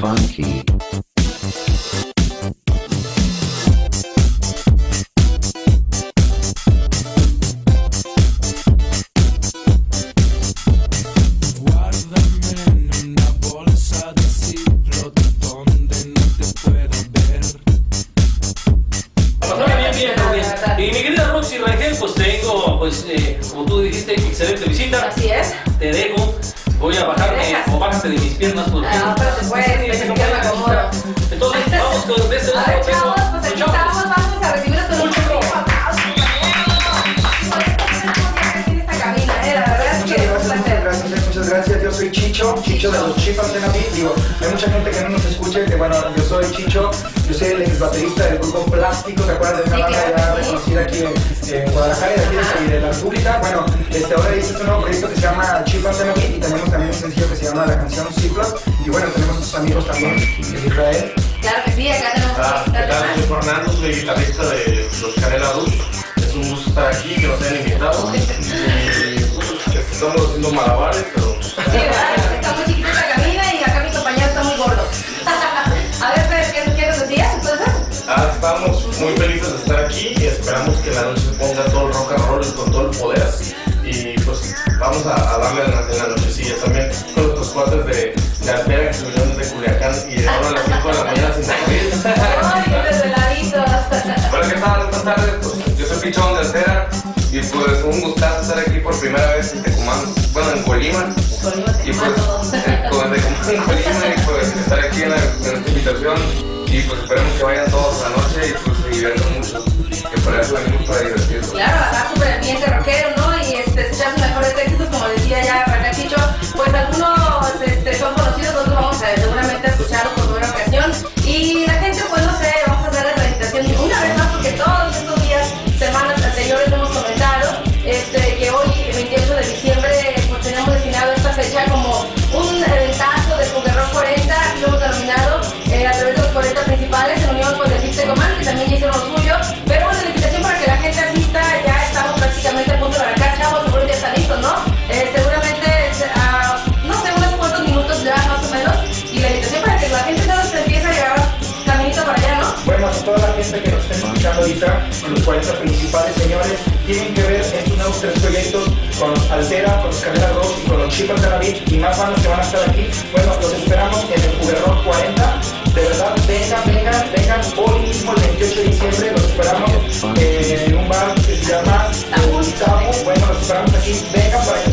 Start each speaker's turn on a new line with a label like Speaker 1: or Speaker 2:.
Speaker 1: funky.
Speaker 2: Guárdame en una bolsa de citro donde no te pueda ver.
Speaker 3: Pasarla bien, bien, bien. Y mi querida Roxy Rangel, pues tengo, pues, eh, como tú dijiste, excelente visita.
Speaker 4: Así es.
Speaker 3: Te dejo. Voy a bajarme o bájate de mis piernas porque.
Speaker 4: Ah,
Speaker 5: Chicho, Chicho de los Chipas de Naví. Digo, hay mucha gente que no nos escucha, que bueno, yo soy Chicho, yo soy el ex baterista del grupo Plástico, ¿se acuerdan de una banda ya reconocida aquí en, en Guadalajara y de aquí de, de la República? Bueno, este, ahora hice un nuevo proyecto que se llama Chipas de Naví y tenemos también un sencillo que se llama La canción Ziploc. Y bueno, tenemos a sus amigos también de Israel.
Speaker 4: Claro que sí, acá tenemos
Speaker 6: Ah, ¿qué tal? Soy Fernando, soy guitarrista de Los Canela Dulce. Es un gusto estar aquí, que nos hayan invitado. Y pues, estamos haciendo malabares, pero.
Speaker 4: Muy
Speaker 6: felices de estar aquí y esperamos que la noche se ponga todo el rock and roll con todo el poder. Y pues vamos a, a darle en la, en la nochecilla también con nuestros cuates de, de Altera, que se vinieron desde Culiacán y de ahora a las 5 de la mañana sin salir.
Speaker 4: Ay.
Speaker 7: Hola, ¿qué tal? Buenas tardes. Pues, yo soy Pichón de Altera y pues un gustazo estar aquí por primera vez en Tecumán, bueno, en Colima. Y pues, eh, con de Tecumán en Colima y pues estar aquí en, la, en esta invitación y pues esperemos que vayan que para eso venimos para divertirnos.
Speaker 5: Ahorita, con los 40 principales señores, tienen que ver estos nuevos tres proyectos con Altera, con Canela Rock y con los Chipas de David y más bandas que van a estar aquí. Bueno, los esperamos en el Rock 40. De verdad, vengan, vengan, vengan hoy mismo el 28 de diciembre. Los esperamos eh, en un bar que se llama.
Speaker 4: Tabú.
Speaker 5: Bueno, los esperamos aquí. Vengan para